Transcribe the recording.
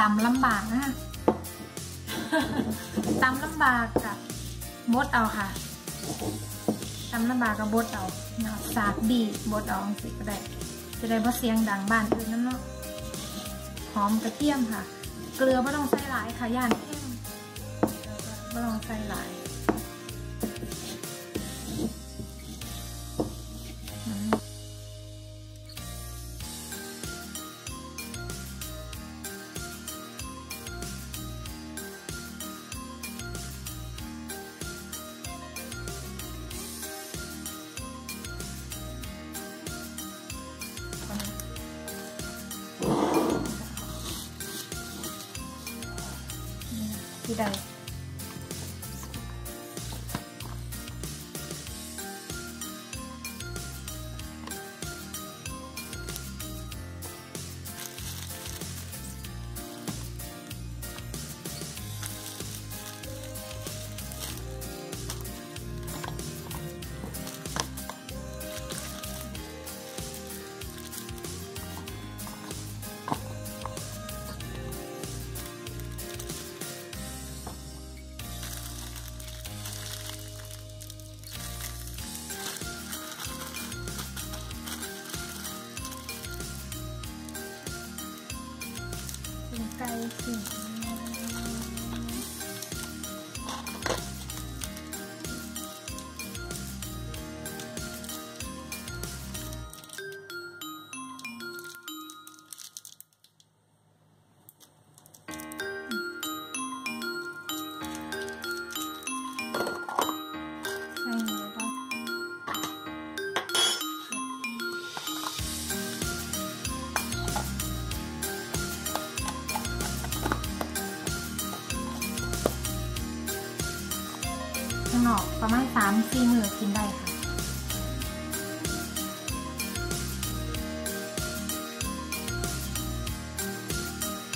ตำลำบากนะตำลำบากกับบดเอาค่ะตำลำบากกับบดเอาเนาะสากบีบดเอาสิก็ได้ จะได้เพราะเสียงดังบ้านอื่นนั่นเนาะหอมกระเทียมค่ะ เกลือไม่ต้องใส่หลายค่ะย่านเข้มไม่ต้องใส่หลาย ที่ใด เป็ ข้างนอกประมาณ3-4มือกินได้ค่ะ